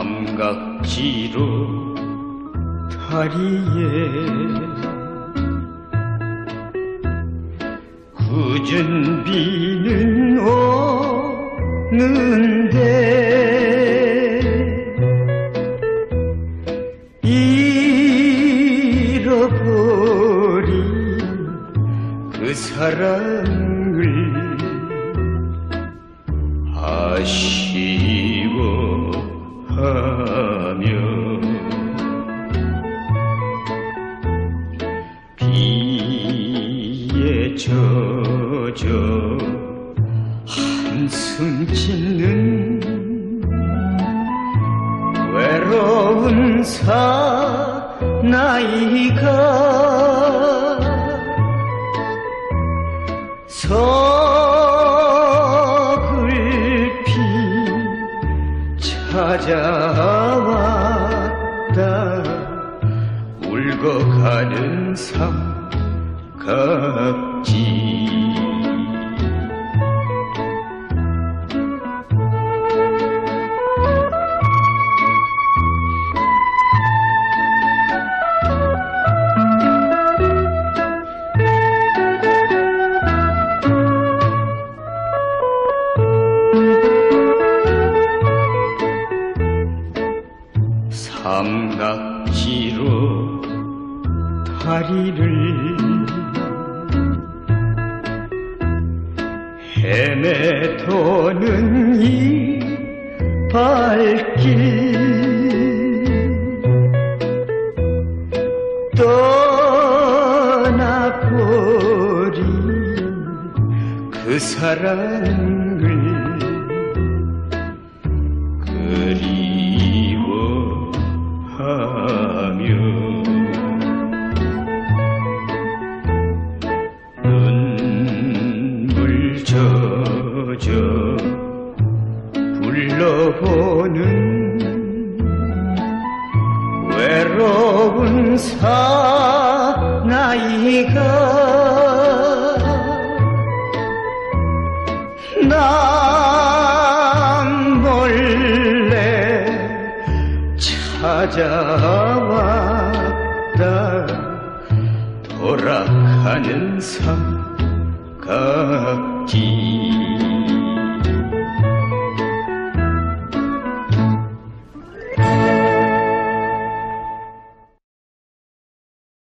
삼각지로 다리에 굳은 비는 오는데 잃어버린 그 사랑을 아쉬워 비에 젖어 한숨 짓는 외로운 사나이가 서 찾아왔다. 울고 가는 삼각지 다리를 헤매도는 이 발길. 떠나버린 그 사랑 불러보는 외로운 사나이가 남 몰래 찾아왔다. 돌아가는 삼각지